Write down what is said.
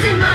Cause in my